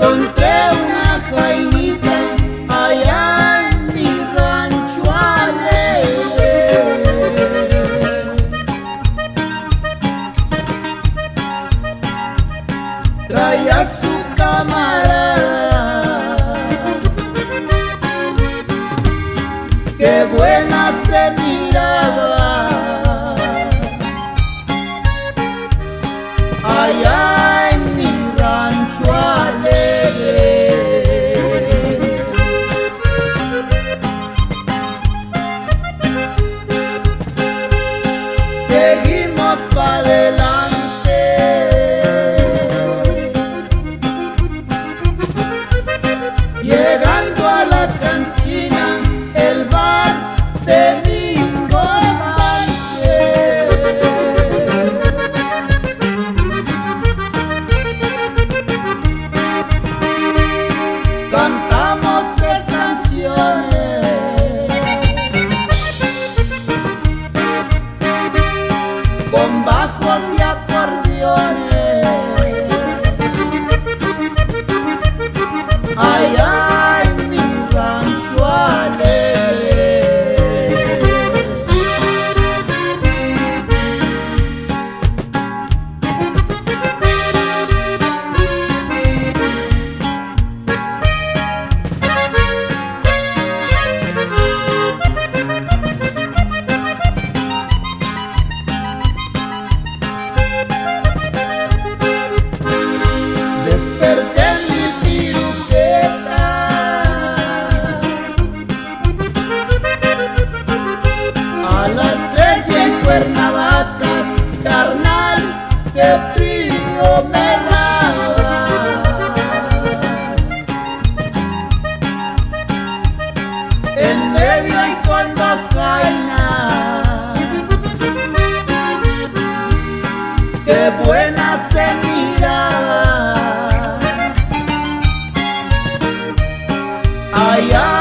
encontré una jainita allá en mi rancho alegre. Traía su camarada. vamos para. bomba. A las tres y en Cuernavacas, carnal, qué frío me da. En medio y con dos jainas, qué buena se mira. Allá